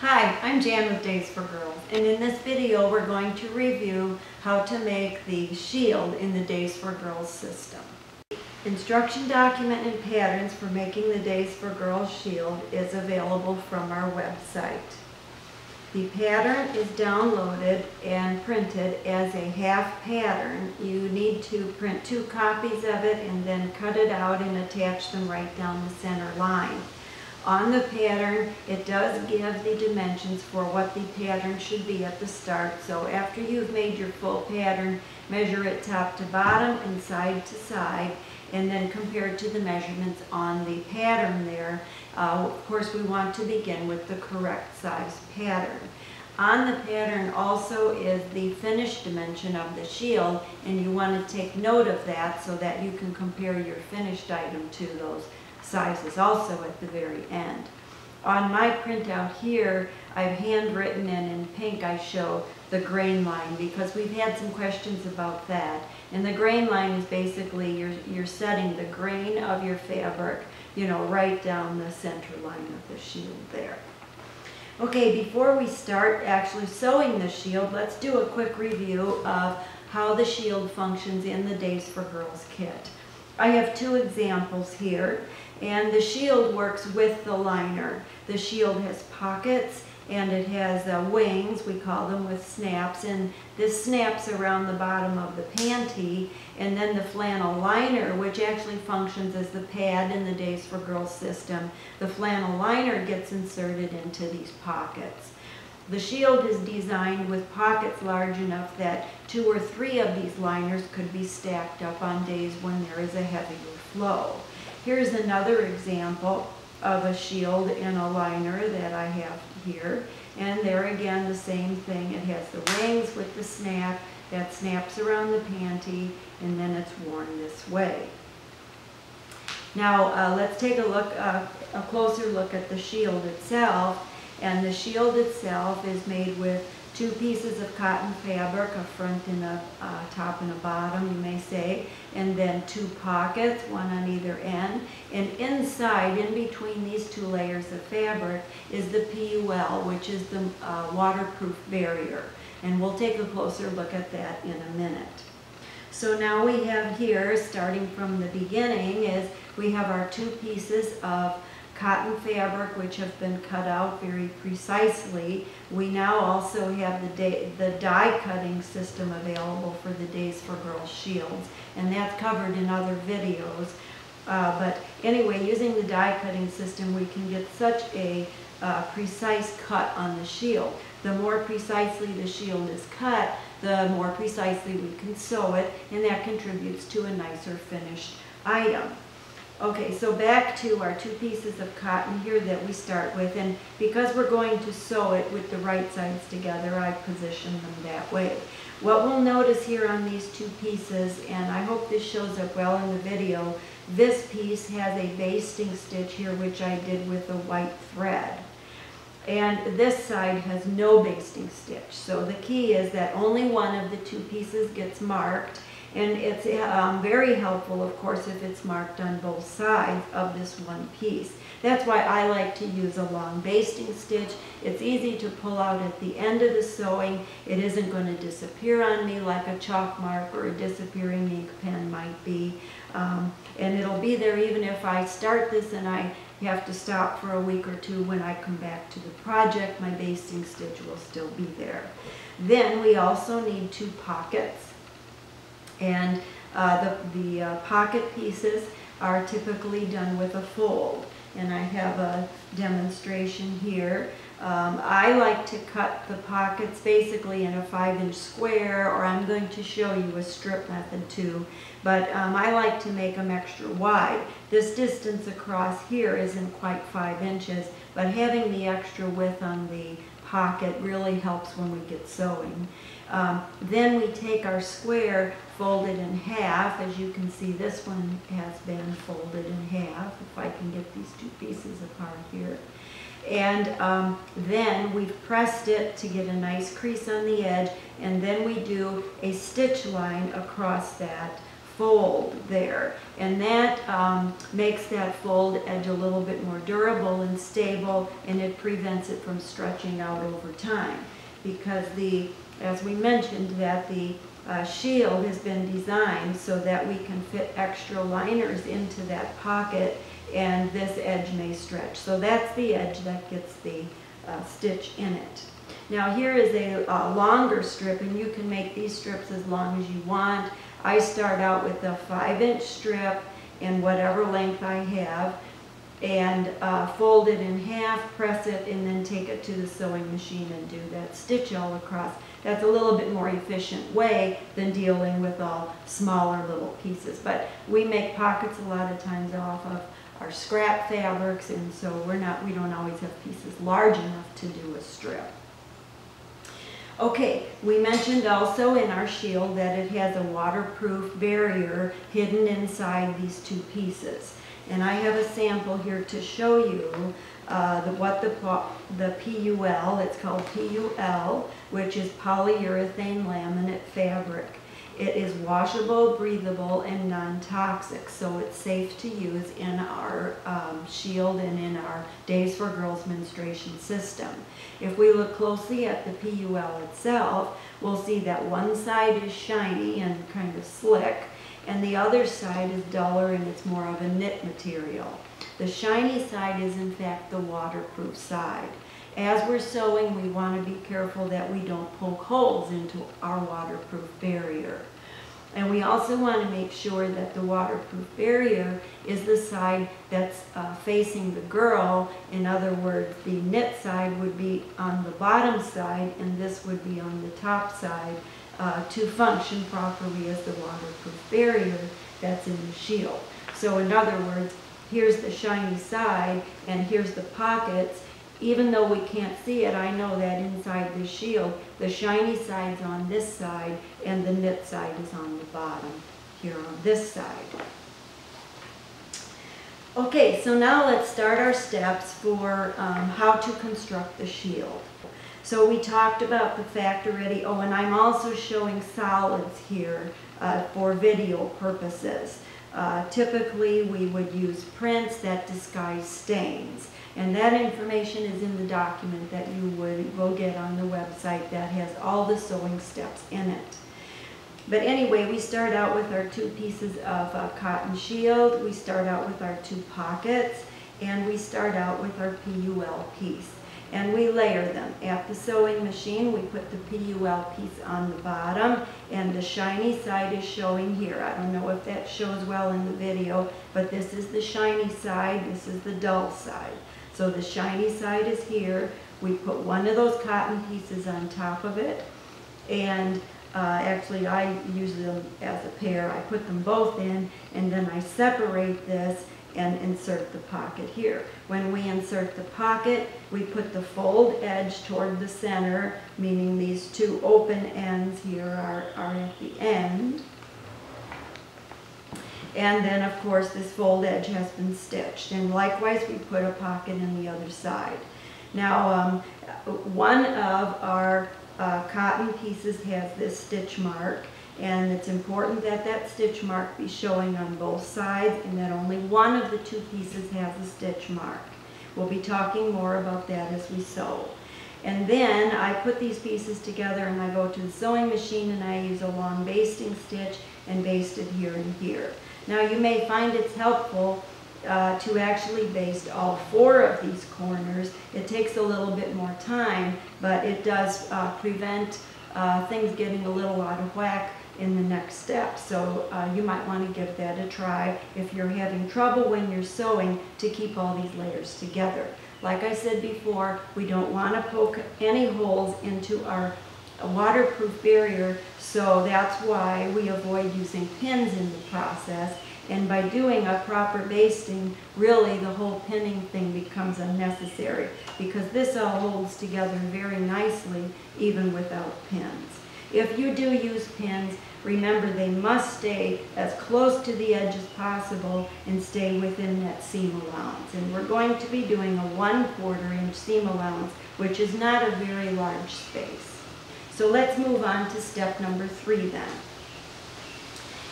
Hi, I'm Jan with Days for Girls, and in this video we're going to review how to make the shield in the Days for Girls system. Instruction document and patterns for making the Days for Girls shield is available from our website. The pattern is downloaded and printed as a half pattern. You need to print two copies of it and then cut it out and attach them right down the center line. On the pattern, it does give the dimensions for what the pattern should be at the start. So after you've made your full pattern, measure it top to bottom and side to side, and then compare it to the measurements on the pattern there. Uh, of course, we want to begin with the correct size pattern. On the pattern also is the finished dimension of the shield, and you want to take note of that so that you can compare your finished item to those sizes also at the very end. On my printout here, I've handwritten and in pink I show the grain line because we've had some questions about that. And the grain line is basically you're, you're setting the grain of your fabric, you know, right down the center line of the shield there. Okay, before we start actually sewing the shield, let's do a quick review of how the shield functions in the Days for Girls kit. I have two examples here. And the shield works with the liner. The shield has pockets and it has uh, wings, we call them, with snaps. And this snaps around the bottom of the panty. And then the flannel liner, which actually functions as the pad in the Days for Girls system, the flannel liner gets inserted into these pockets. The shield is designed with pockets large enough that two or three of these liners could be stacked up on days when there is a heavier flow. Here's another example of a shield and a liner that I have here. And there again, the same thing. It has the rings with the snap that snaps around the panty, and then it's worn this way. Now, uh, let's take a look, uh, a closer look at the shield itself. And the shield itself is made with two pieces of cotton fabric, a front and a uh, top and a bottom, you may say, and then two pockets, one on either end. And inside, in between these two layers of fabric, is the PUL, which is the uh, waterproof barrier. And we'll take a closer look at that in a minute. So now we have here, starting from the beginning, is we have our two pieces of cotton fabric which have been cut out very precisely. We now also have the, day, the die cutting system available for the Days for Girls shields and that's covered in other videos. Uh, but anyway, using the die cutting system we can get such a uh, precise cut on the shield. The more precisely the shield is cut, the more precisely we can sew it and that contributes to a nicer finished item. Okay, so back to our two pieces of cotton here that we start with, and because we're going to sew it with the right sides together, I position them that way. What we'll notice here on these two pieces, and I hope this shows up well in the video, this piece has a basting stitch here, which I did with a white thread. And this side has no basting stitch. So the key is that only one of the two pieces gets marked, and it's um, very helpful, of course, if it's marked on both sides of this one piece. That's why I like to use a long basting stitch. It's easy to pull out at the end of the sewing. It isn't going to disappear on me like a chalk mark or a disappearing ink pen might be. Um, and it'll be there even if I start this and I have to stop for a week or two when I come back to the project. My basting stitch will still be there. Then we also need two pockets. And uh, the, the uh, pocket pieces are typically done with a fold. And I have a demonstration here. Um, I like to cut the pockets basically in a five inch square or I'm going to show you a strip method too. But um, I like to make them extra wide. This distance across here isn't quite five inches, but having the extra width on the pocket really helps when we get sewing. Um, then we take our square, fold it in half. As you can see, this one has been folded in half, if I can get these two pieces apart here. And um, then we've pressed it to get a nice crease on the edge, and then we do a stitch line across that fold there. And that um, makes that fold edge a little bit more durable and stable and it prevents it from stretching out over time. Because the, as we mentioned, that the uh, shield has been designed so that we can fit extra liners into that pocket and this edge may stretch. So that's the edge that gets the uh, stitch in it. Now here is a, a longer strip and you can make these strips as long as you want. I start out with a five inch strip in whatever length I have and uh, fold it in half, press it, and then take it to the sewing machine and do that stitch all across. That's a little bit more efficient way than dealing with all smaller little pieces. But we make pockets a lot of times off of our scrap fabrics, and so we're not, we don't always have pieces large enough to do a strip. Okay, we mentioned also in our shield that it has a waterproof barrier hidden inside these two pieces. And I have a sample here to show you uh, the, what the, the PUL, it's called PUL, which is polyurethane laminate fabric. It is washable, breathable, and non-toxic, so it's safe to use in our um, shield and in our Days for Girls menstruation system. If we look closely at the PUL itself, we'll see that one side is shiny and kind of slick, and the other side is duller and it's more of a knit material. The shiny side is in fact the waterproof side. As we're sewing, we want to be careful that we don't poke holes into our waterproof barrier. And we also want to make sure that the waterproof barrier is the side that's uh, facing the girl. In other words, the knit side would be on the bottom side and this would be on the top side uh, to function properly as the waterproof barrier that's in the shield. So in other words, here's the shiny side and here's the pockets even though we can't see it, I know that inside the shield, the shiny side's on this side and the knit side is on the bottom here on this side. Okay, so now let's start our steps for um, how to construct the shield. So we talked about the fact already, oh, and I'm also showing solids here uh, for video purposes. Uh, typically, we would use prints that disguise stains. And that information is in the document that you would go get on the website that has all the sewing steps in it. But anyway, we start out with our two pieces of uh, cotton shield, we start out with our two pockets, and we start out with our PUL piece. And we layer them. At the sewing machine, we put the PUL piece on the bottom, and the shiny side is showing here. I don't know if that shows well in the video, but this is the shiny side, this is the dull side. So the shiny side is here. We put one of those cotton pieces on top of it. And uh, actually I use them as a pair. I put them both in and then I separate this and insert the pocket here. When we insert the pocket, we put the fold edge toward the center, meaning these two open ends here are, are at the end. And then, of course, this fold edge has been stitched. And likewise, we put a pocket in the other side. Now, um, one of our uh, cotton pieces has this stitch mark. And it's important that that stitch mark be showing on both sides and that only one of the two pieces has a stitch mark. We'll be talking more about that as we sew. And then I put these pieces together and I go to the sewing machine and I use a long basting stitch and baste it here and here. Now you may find it's helpful uh, to actually baste all four of these corners. It takes a little bit more time, but it does uh, prevent uh, things getting a little out of whack in the next step. So uh, you might want to give that a try if you're having trouble when you're sewing to keep all these layers together. Like I said before, we don't want to poke any holes into our waterproof barrier so that's why we avoid using pins in the process. And by doing a proper basting, really the whole pinning thing becomes unnecessary because this all holds together very nicely even without pins. If you do use pins, remember they must stay as close to the edge as possible and stay within that seam allowance. And we're going to be doing a one quarter inch seam allowance, which is not a very large space. So let's move on to step number three then.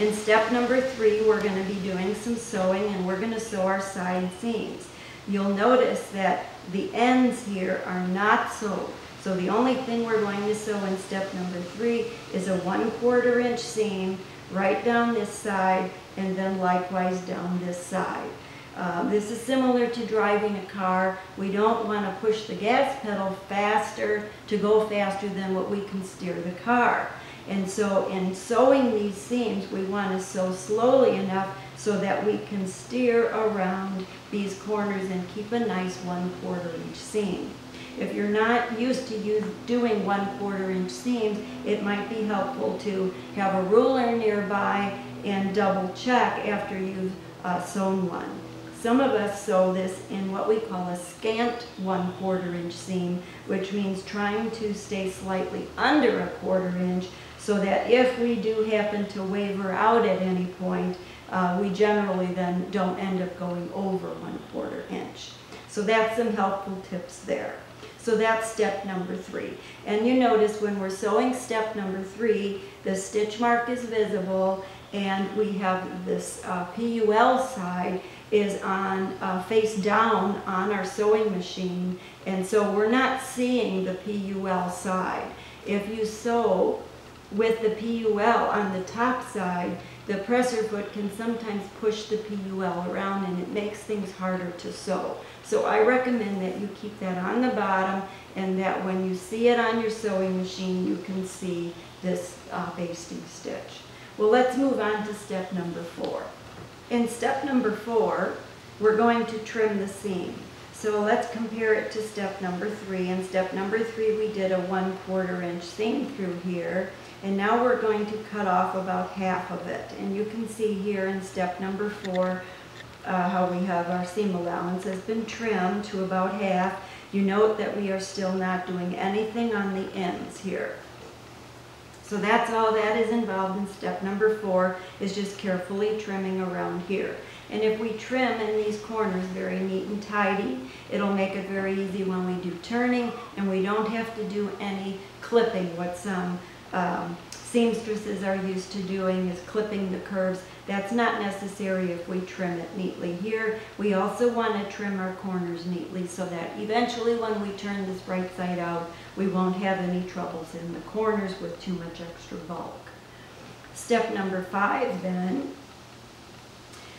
In step number three, we're gonna be doing some sewing and we're gonna sew our side seams. You'll notice that the ends here are not sewed. So the only thing we're going to sew in step number three is a one quarter inch seam right down this side and then likewise down this side. Uh, this is similar to driving a car. We don't want to push the gas pedal faster to go faster than what we can steer the car. And so in sewing these seams, we want to sew slowly enough so that we can steer around these corners and keep a nice one quarter inch seam. If you're not used to doing one quarter inch seams, it might be helpful to have a ruler nearby and double check after you've uh, sewn one. Some of us sew this in what we call a scant one quarter inch seam, which means trying to stay slightly under a quarter inch so that if we do happen to waver out at any point, uh, we generally then don't end up going over one quarter inch. So that's some helpful tips there. So that's step number three. And you notice when we're sewing step number three, the stitch mark is visible and we have this uh, PUL side is on uh, face down on our sewing machine and so we're not seeing the PUL side. If you sew with the PUL on the top side, the presser foot can sometimes push the PUL around and it makes things harder to sew. So I recommend that you keep that on the bottom and that when you see it on your sewing machine, you can see this uh, basting stitch. Well, let's move on to step number four. In step number four, we're going to trim the seam. So let's compare it to step number three. In step number three, we did a one quarter inch seam through here. And now we're going to cut off about half of it. And you can see here in step number four uh, how we have our seam allowance has been trimmed to about half. You note that we are still not doing anything on the ends here. So that's all that is involved in step number four is just carefully trimming around here. And if we trim in these corners very neat and tidy, it'll make it very easy when we do turning and we don't have to do any clipping, what some um, seamstresses are used to doing is clipping the curves. That's not necessary if we trim it neatly here. We also want to trim our corners neatly so that eventually when we turn this right side out, we won't have any troubles in the corners with too much extra bulk. Step number five then,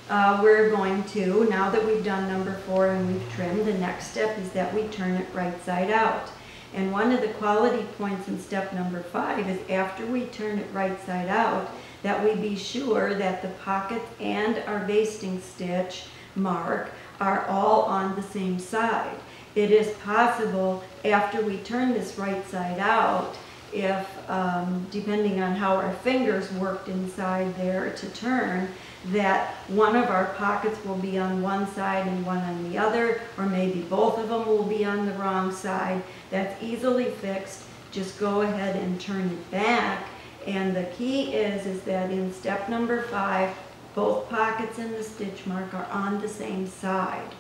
uh, we're going to, now that we've done number four and we've trimmed, the next step is that we turn it right side out. And one of the quality points in step number five is after we turn it right side out, that we be sure that the pocket and our basting stitch mark are all on the same side. It is possible after we turn this right side out, if, um, depending on how our fingers worked inside there to turn, that one of our pockets will be on one side and one on the other, or maybe both of them will be on the wrong side. That's easily fixed. Just go ahead and turn it back. And the key is, is that in step number five, both pockets and the stitch mark are on the same side.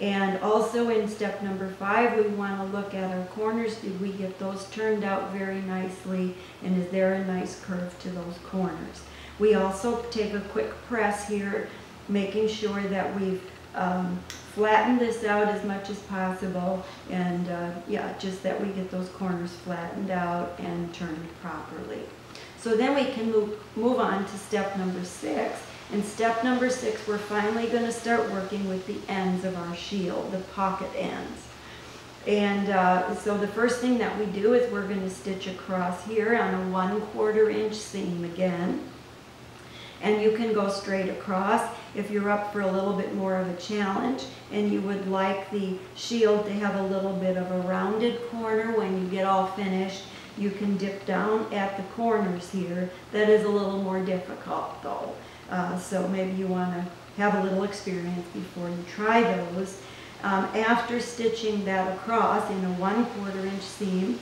And also in step number five, we want to look at our corners. Did we get those turned out very nicely? And is there a nice curve to those corners? We also take a quick press here, making sure that we've um, flattened this out as much as possible. And uh, yeah, just that we get those corners flattened out and turned properly. So then we can move, move on to step number six. In step number six, we're finally going to start working with the ends of our shield, the pocket ends. And uh, so the first thing that we do is we're going to stitch across here on a one quarter inch seam again. And you can go straight across if you're up for a little bit more of a challenge. And you would like the shield to have a little bit of a rounded corner. When you get all finished you can dip down at the corners here. That is a little more difficult though uh, so maybe you want to have a little experience before you try those. Um, after stitching that across in a one quarter inch seam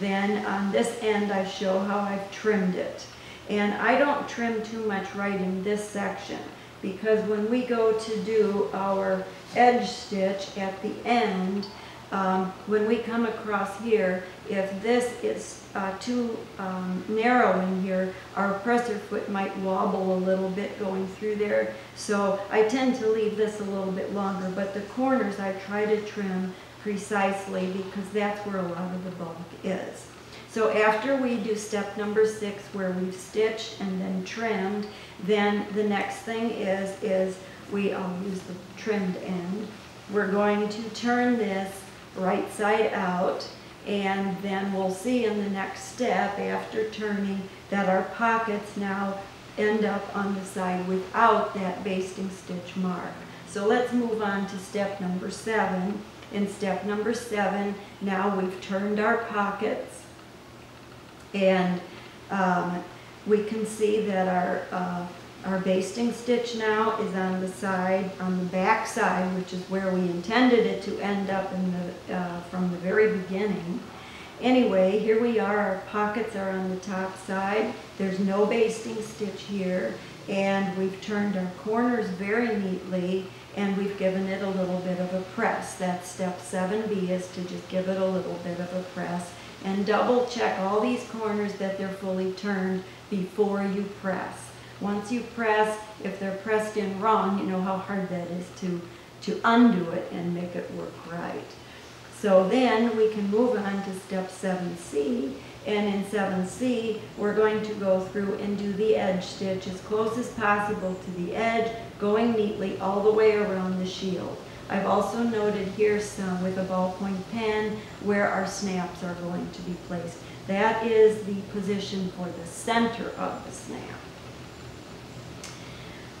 then on this end I show how I've trimmed it. And I don't trim too much right in this section because when we go to do our edge stitch at the end, um, when we come across here, if this is uh, too um, narrow in here, our presser foot might wobble a little bit going through there. So I tend to leave this a little bit longer, but the corners I try to trim precisely because that's where a lot of the bulk is. So after we do step number six where we've stitched and then trimmed, then the next thing is, is we, I'll use the trimmed end. We're going to turn this right side out and then we'll see in the next step after turning that our pockets now end up on the side without that basting stitch mark. So let's move on to step number seven. In step number seven, now we've turned our pockets and um, we can see that our uh, our basting stitch now is on the side, on the back side, which is where we intended it to end up the, uh, from the very beginning. Anyway, here we are, our pockets are on the top side. There's no basting stitch here, and we've turned our corners very neatly, and we've given it a little bit of a press. That's step 7B is to just give it a little bit of a press, and double check all these corners that they're fully turned before you press. Once you press, if they're pressed in wrong, you know how hard that is to, to undo it and make it work right. So then we can move on to step 7C. And in 7C, we're going to go through and do the edge stitch as close as possible to the edge, going neatly all the way around the shield. I've also noted here some with a ballpoint pen where our snaps are going to be placed. That is the position for the center of the snap.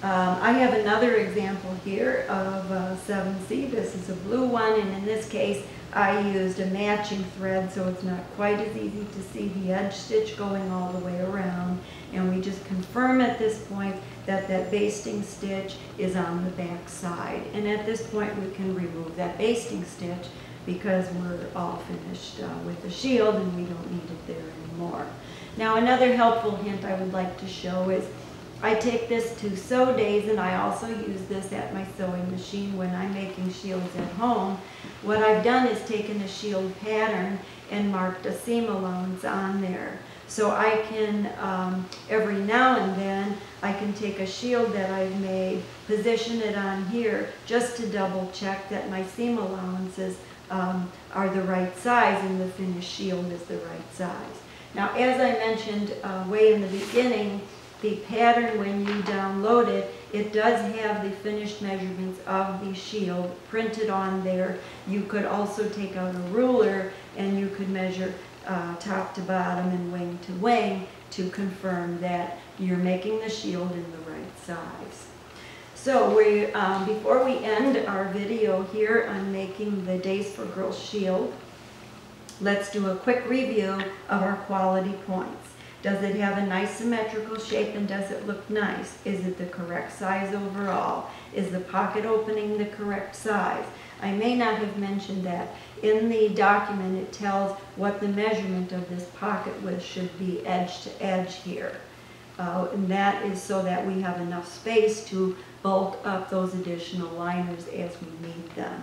Um, I have another example here of uh, 7C. This is a blue one, and in this case, I used a matching thread, so it's not quite as easy to see the edge stitch going all the way around. And we just confirm at this point that that basting stitch is on the back side. And at this point, we can remove that basting stitch because we're all finished uh, with the shield and we don't need it there anymore. Now, another helpful hint I would like to show is I take this to sew days and I also use this at my sewing machine when I'm making shields at home. What I've done is taken a shield pattern and marked a seam allowance on there. So I can, um, every now and then, I can take a shield that I've made, position it on here, just to double check that my seam allowances um, are the right size and the finished shield is the right size. Now, as I mentioned uh, way in the beginning, the pattern when you download it, it does have the finished measurements of the shield printed on there. You could also take out a ruler and you could measure uh, top to bottom and wing to wing to confirm that you're making the shield in the right size. So we, um, before we end our video here on making the Days for Girls shield, let's do a quick review of our quality points. Does it have a nice symmetrical shape and does it look nice? Is it the correct size overall? Is the pocket opening the correct size? I may not have mentioned that. In the document it tells what the measurement of this pocket width should be edge to edge here. Uh, and that is so that we have enough space to bulk up those additional liners as we need them.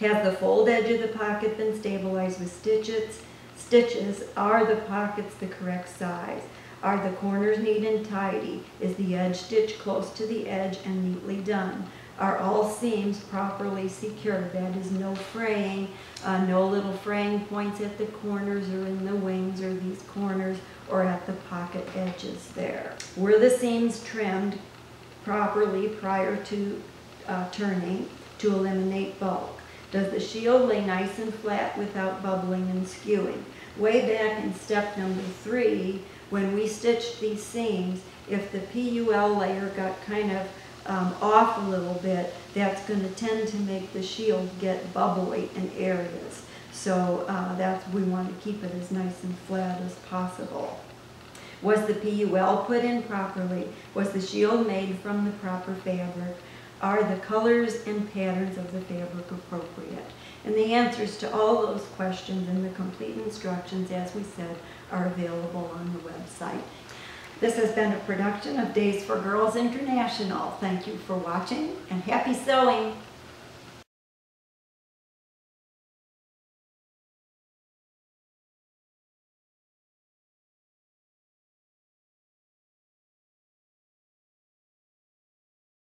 Has the fold edge of the pocket been stabilized with stitches? Stitches, are the pockets the correct size? Are the corners neat and tidy? Is the edge stitch close to the edge and neatly done? Are all seams properly secured? That is no fraying, uh, no little fraying points at the corners or in the wings or these corners or at the pocket edges there. Were the seams trimmed properly prior to uh, turning to eliminate bulk? Does the shield lay nice and flat without bubbling and skewing? way back in step number three, when we stitched these seams, if the PUL layer got kind of um, off a little bit, that's going to tend to make the shield get bubbly in areas. So uh, that's we want to keep it as nice and flat as possible. Was the PUL put in properly? Was the shield made from the proper fabric? Are the colors and patterns of the fabric appropriate? And the answers to all those questions and the complete instructions, as we said, are available on the website. This has been a production of Days for Girls International. Thank you for watching and happy sewing!